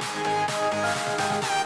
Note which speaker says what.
Speaker 1: Música